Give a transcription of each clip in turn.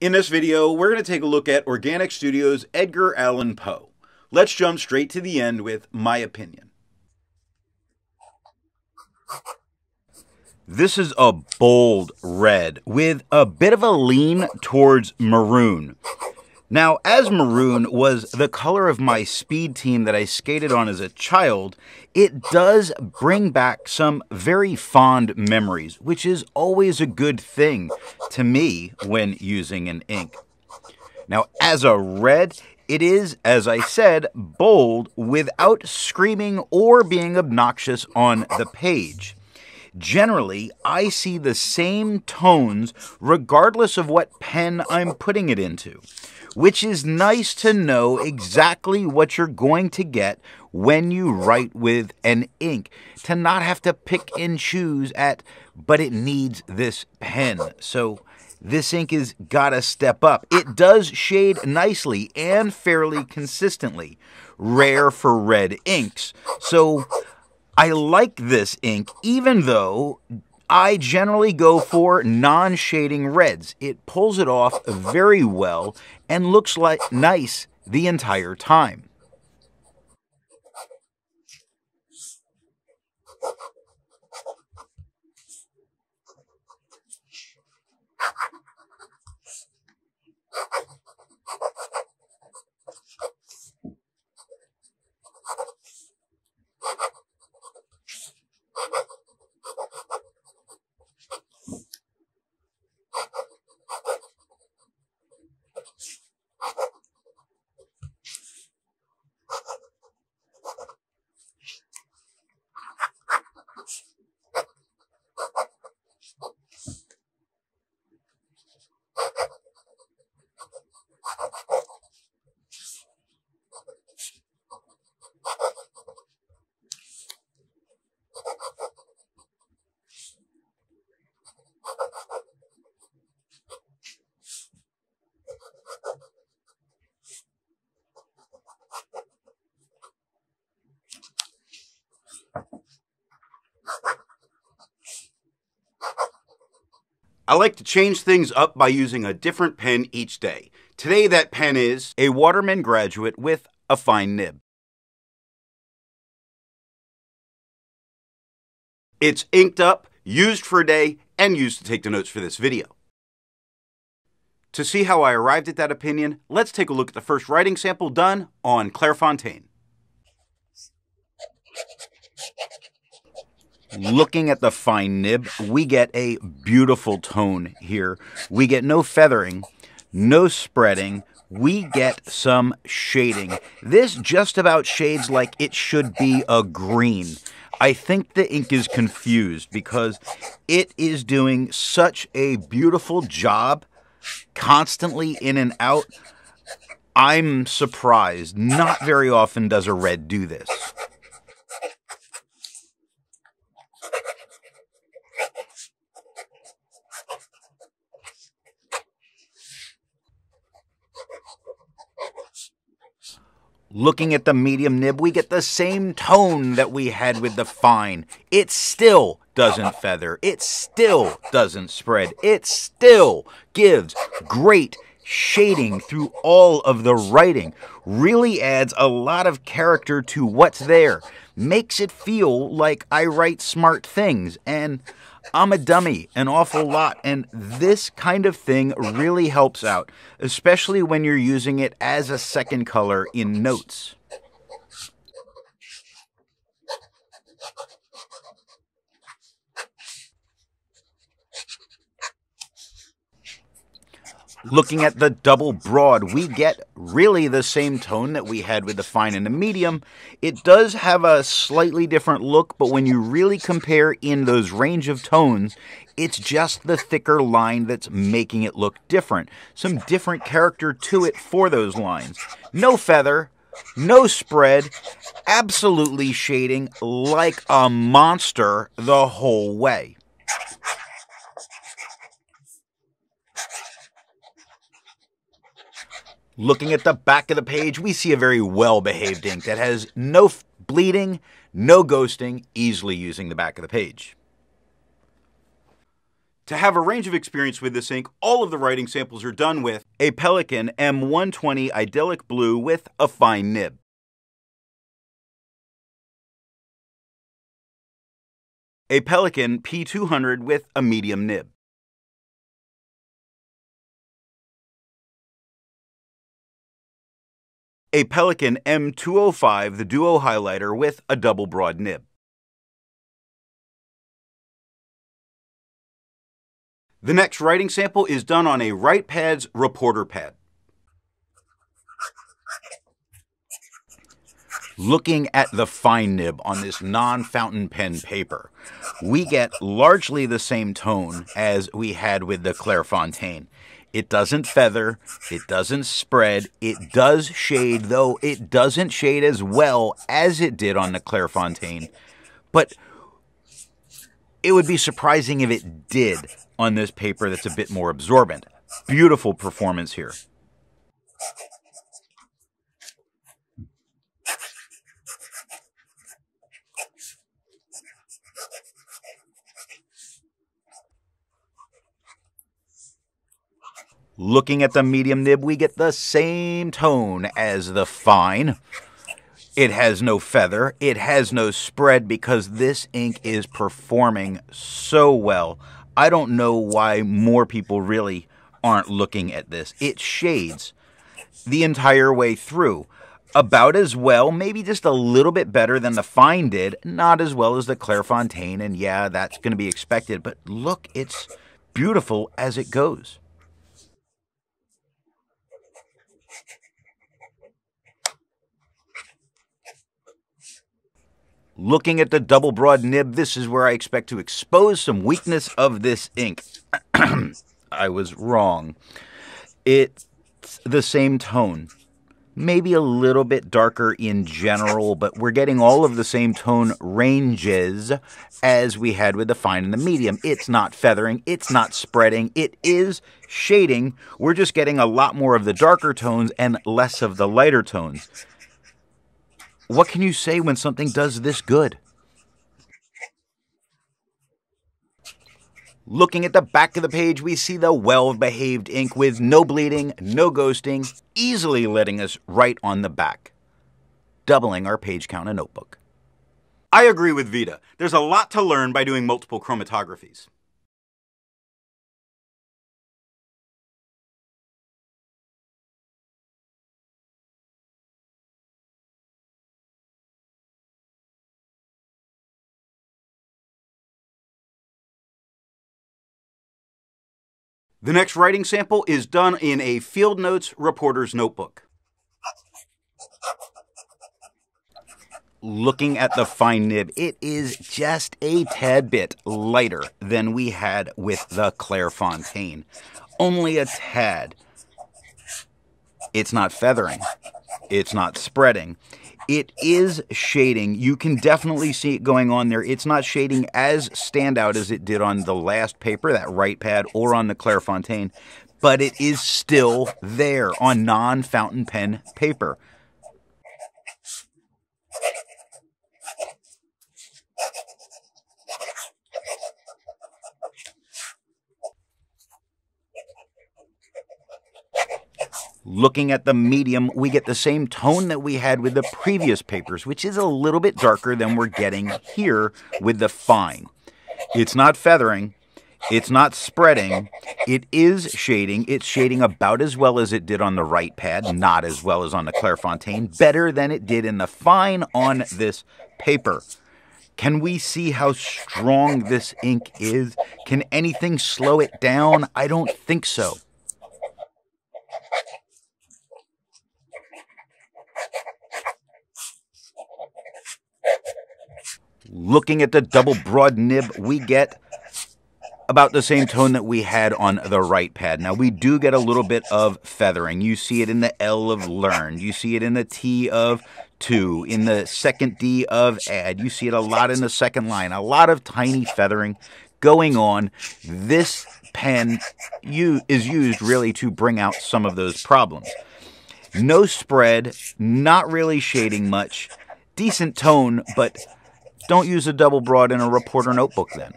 In this video, we're going to take a look at Organic Studios' Edgar Allan Poe. Let's jump straight to the end with my opinion. This is a bold red with a bit of a lean towards maroon. Now, as maroon was the color of my speed team that I skated on as a child, it does bring back some very fond memories, which is always a good thing to me when using an ink. Now, as a red, it is, as I said, bold without screaming or being obnoxious on the page. Generally, I see the same tones regardless of what pen I'm putting it into which is nice to know exactly what you're going to get when you write with an ink, to not have to pick and choose at, but it needs this pen. So this ink has got to step up. It does shade nicely and fairly consistently, rare for red inks. So I like this ink, even though I generally go for non-shading reds. It pulls it off very well and looks like nice the entire time. I like to change things up by using a different pen each day. Today that pen is a Waterman Graduate with a fine nib. It's inked up, used for a day, and used to take the notes for this video. To see how I arrived at that opinion, let's take a look at the first writing sample done on Clairefontaine. Looking at the fine nib, we get a beautiful tone here. We get no feathering, no spreading. We get some shading. This just about shades like it should be a green. I think the ink is confused because it is doing such a beautiful job constantly in and out. I'm surprised. Not very often does a red do this. Looking at the medium nib, we get the same tone that we had with the fine. It still doesn't feather. It still doesn't spread. It still gives great shading through all of the writing. Really adds a lot of character to what's there. Makes it feel like I write smart things. And I'm a dummy an awful lot, and this kind of thing really helps out, especially when you're using it as a second color in notes. Looking at the double broad, we get really the same tone that we had with the fine and the medium. It does have a slightly different look, but when you really compare in those range of tones, it's just the thicker line that's making it look different. Some different character to it for those lines. No feather, no spread, absolutely shading like a monster the whole way. Looking at the back of the page, we see a very well-behaved ink that has no bleeding, no ghosting, easily using the back of the page. To have a range of experience with this ink, all of the writing samples are done with a Pelikan M120 Iconic Blue with a fine nib. A Pelikan P200 with a medium nib. A Pelikan M205 the Duo highlighter with a double broad nib. The next writing sample is done on a WritePads reporter pad. Looking at the fine nib on this non-fountain pen paper, we get largely the same tone as we had with the Clairefontaine. It doesn't feather, it doesn't spread, it does shade, though it doesn't shade as well as it did on the Clairefontaine. But it would be surprising if it did on this paper that's a bit more absorbent. Beautiful performance here. Looking at the medium nib, we get the same tone as the fine. It has no feather. It has no spread because this ink is performing so well. I don't know why more people really aren't looking at this. It shades the entire way through. About as well, maybe just a little bit better than the Fine did. Not as well as the Clairefontaine, and yeah, that's going to be expected. But look, it's beautiful as it goes. Looking at the double broad nib, this is where I expect to expose some weakness of this ink. I was wrong. It's the same tone. Maybe a little bit darker in general, but we're getting all of the same tone ranges as we had with the fine and the medium. It's not feathering, it's not spreading, it is shading. We're just getting a lot more of the darker tones and less of the lighter tones. What can you say when something does this good? Looking at the back of the page, we see the well-behaved ink with no bleeding, no ghosting, easily letting us write on the back, doubling our page count in Notebook. I agree with Vita. There's a lot to learn by doing multiple chromatographies. The next writing sample is done in a Field Notes reporter's notebook. Looking at the fine nib, it is just a tad bit lighter than we had with the Clairefontaine. Only a tad. It's not feathering. It's not spreading. It is shading. You can definitely see it going on there. It's not shading as standout as it did on the last paper, that right WritePad, or on the Clairefontaine, but it is still there on non-fountain pen paper. Looking at the medium, we get the same tone that we had with the previous papers, which is a little bit darker than we're getting here with the fine. It's not feathering, it's not spreading, it is shading. It's shading about as well as it did on the WritePad, not as well as on the Clairefontaine, better than it did in the fine on this paper. Can we see how strong this ink is? Can anything slow it down? I don't think so. Looking at the double broad nib, we get about the same tone that we had on the WritePad. Now, we do get a little bit of feathering. You see it in the L of learn. You see it in the T of two, in the second D of add. You see it a lot in the second line. A lot of tiny feathering going on. This pen is used really to bring out some of those problems. No spread, not really shading much, decent tone, but don't use a double broad in a reporter notebook then.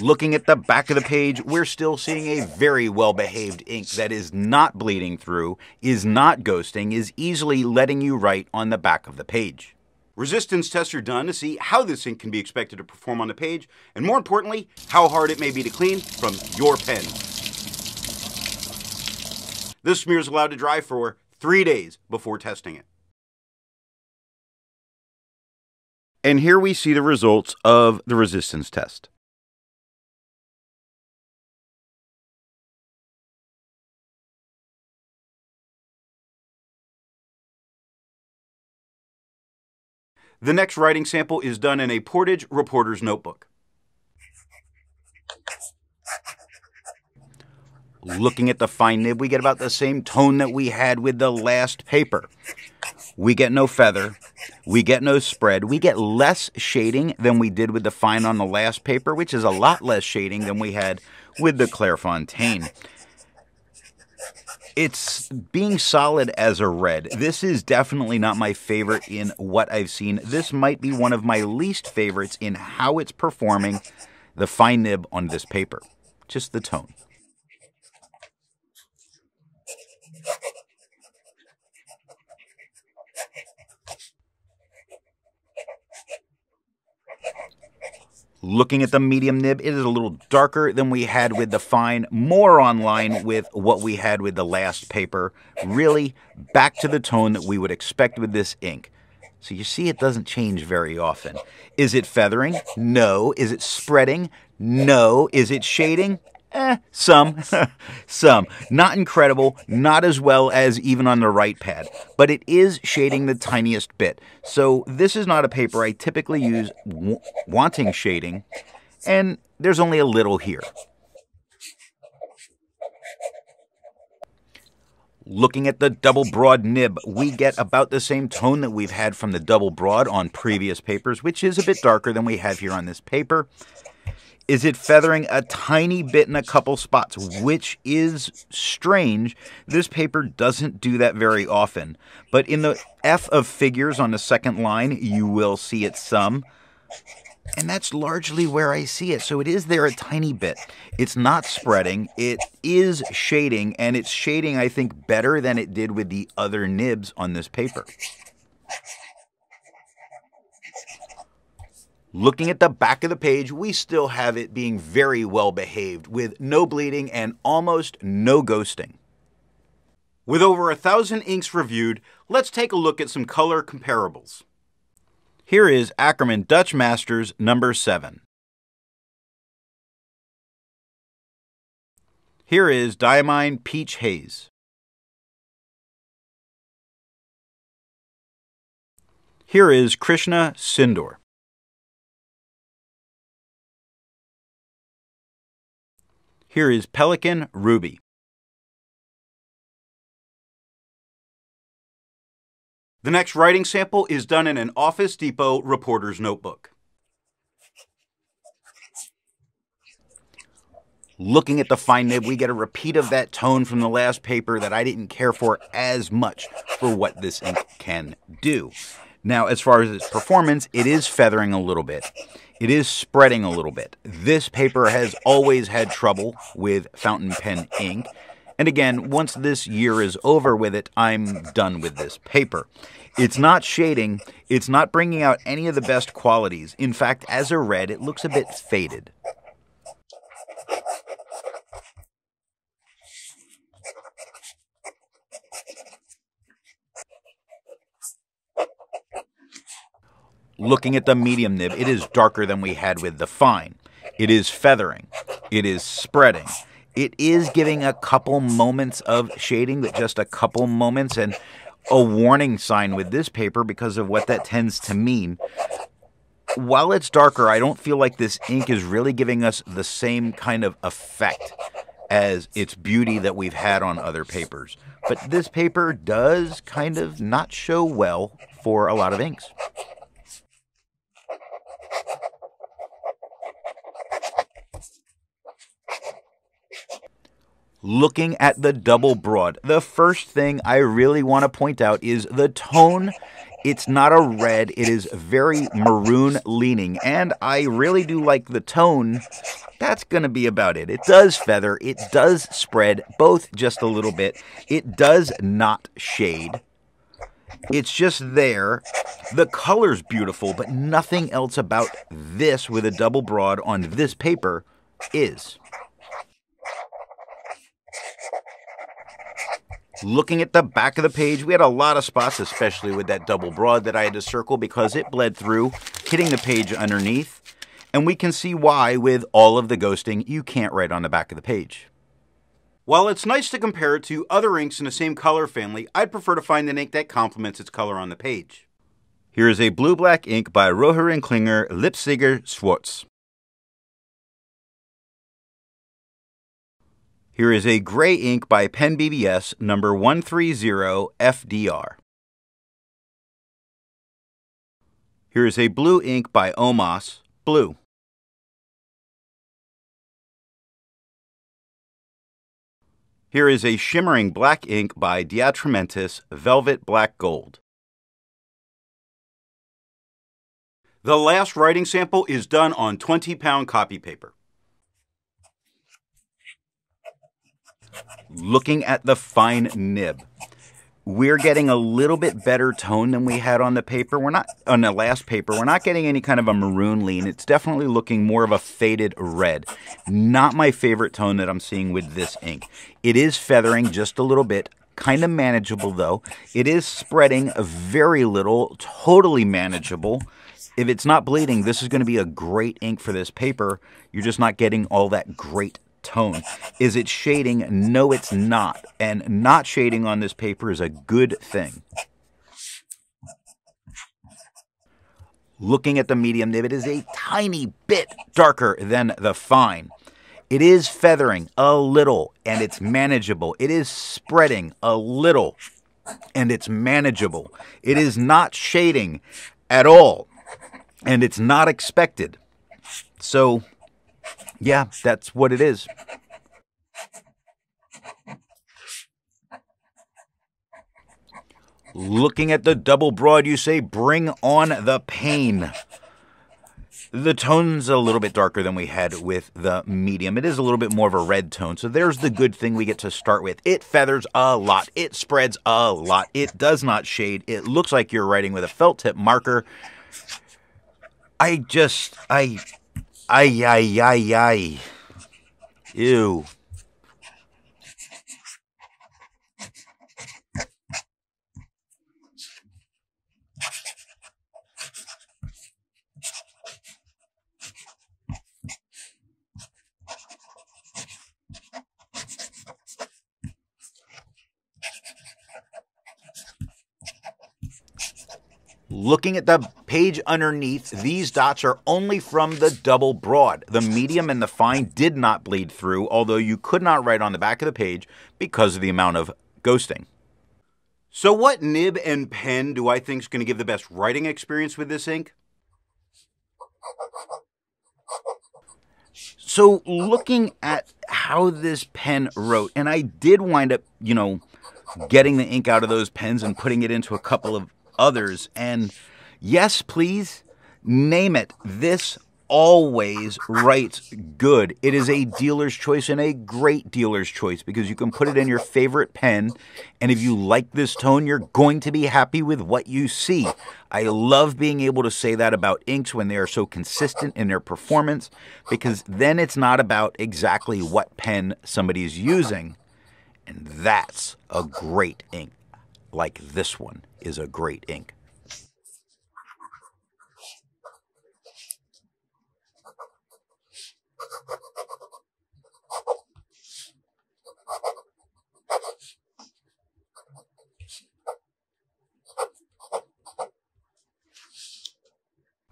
Looking at the back of the page, we're still seeing a very well behaved ink that is not bleeding through, is not ghosting, is easily letting you write on the back of the page. Resistance tests are done to see how this ink can be expected to perform on the page, and more importantly, how hard it may be to clean from your pen. This smear is allowed to dry for three days before testing it. And here we see the results of the resistance test. The next writing sample is done in a Portage reporter's notebook. Looking at the fine nib, we get about the same tone that we had with the last paper. We get no feather. We get no spread. We get less shading than we did with the fine on the last paper, which is a lot less shading than we had with the Clairefontaine it's being solid as a red. This is definitely not my favorite in what I've seen. This might be one of my least favorites in how it's performing the fine nib on this paper. Just the tone. Looking at the medium nib, it is a little darker than we had with the fine, more online with what we had with the last paper. Really back to the tone that we would expect with this ink. So you see it doesn't change very often. Is it feathering? No. Is it spreading? No. Is it shading? Eh, some. some. Not incredible, not as well as even on the WritePad, but it is shading the tiniest bit. So this is not a paper I typically use wanting shading, and there's only a little here. Looking at the double broad nib, we get about the same tone that we've had from the double broad on previous papers, which is a bit darker than we have here on this paper is it feathering a tiny bit in a couple spots, which is strange. This paper doesn't do that very often. But in the F of figures on the second line, you will see it some. And that's largely where I see it. So it is there a tiny bit. It's not spreading, it is shading, and it's shading, I think, better than it did with the other nibs on this paper. Looking at the back of the page, we still have it being very well behaved with no bleeding and almost no ghosting. With over a thousand inks reviewed, let's take a look at some color comparables. Here is Ackerman Dutch Masters number 7. Here is Diamine Peach Haze. Here is Krishna Sindoor. Here is Pelikan Ruby. The next writing sample is done in an Office Depot reporter's notebook. Looking at the fine nib, we get a repeat of that tone from the last paper that I didn't care for as much for what this ink can do. Now, as far as its performance, it is feathering a little bit it is spreading a little bit. This paper has always had trouble with fountain pen ink. And again, once this year is over with it, I'm done with this paper. It's not shading, it's not bringing out any of the best qualities. In fact, as a red, it looks a bit faded. Looking at the medium nib, it is darker than we had with the fine. It is feathering. It is spreading. It is giving a couple moments of shading, but just a couple moments, and a warning sign with this paper because of what that tends to mean. While it's darker, I don't feel like this ink is really giving us the same kind of effect as its beauty that we've had on other papers. But this paper does kind of not show well for a lot of inks. Looking at the double broad, the first thing I really want to point out is the tone It's not a red, it is very maroon leaning, and I really do like the tone. That's going to be about it. It does feather, it does spread, both just a little bit. It does not shade. It's just there. The color's beautiful, but nothing else about this with a double broad on this paper is. Looking at the back of the page, we had a lot of spots, especially with that double broad that I had to circle because it bled through, hitting the page underneath. And we can see why, with all of the ghosting, you can't write on the back of the page. While it's nice to compare it to other inks in the same color family, I'd prefer to find an ink that complements its color on the page. Here is a blue-black ink by Rohrer & Klingner Leipziger Schwarz. Here is a gray ink by Pen BBS number 130 FDR. Here is a blue ink by Omas, blue. Here is a shimmering black ink by De Atramentis, Velvet Black Gold. The last writing sample is done on 20 pound copy paper. Looking at the fine nib, we're getting a little bit better tone than we had on the paper. We're not on the last paper. We're not getting any kind of a maroon lean. It's definitely looking more of a faded red. Not my favorite tone that I'm seeing with this ink. It is feathering just a little bit. Kind of manageable though. It is spreading very little, totally manageable. If it's not bleeding, this is going to be a great ink for this paper. You're just not getting all that great tone. Is it shading? No, it's not. And not shading on this paper is a good thing. Looking at the medium nib, it is a tiny bit darker than the fine. It is feathering a little and it's manageable. It is spreading a little and it's manageable. It is not shading at all and it's not expected. So yeah, that's what it is. Looking at the double broad, you say, bring on the pain. The tone's a little bit darker than we had with the medium. It is a little bit more of a red tone. So there's the good thing we get to start with. It feathers a lot. It spreads a lot. It does not shade. It looks like you're writing with a felt tip marker. I just, I Ay, ay, ay, ay. Ew. Looking at the page underneath, these dots are only from the double broad. The medium and the fine did not bleed through, although you could not write on the back of the page because of the amount of ghosting. So what nib and pen do I think is going to give the best writing experience with this ink? So looking at how this pen wrote, and I did wind up, you know, getting the ink out of those pens and putting it into a couple of others. And yes, please name it. This always writes good. It is a dealer's choice and a great dealer's choice because you can put it in your favorite pen. And if you like this tone, you're going to be happy with what you see. I love being able to say that about inks when they are so consistent in their performance because then it's not about exactly what pen somebody's using. And that's a great ink like this one is a great ink.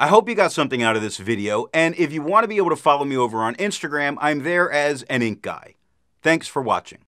I hope you got something out of this video, and if you want to be able to follow me over on Instagram, I'm there as an ink guy. Thanks for watching.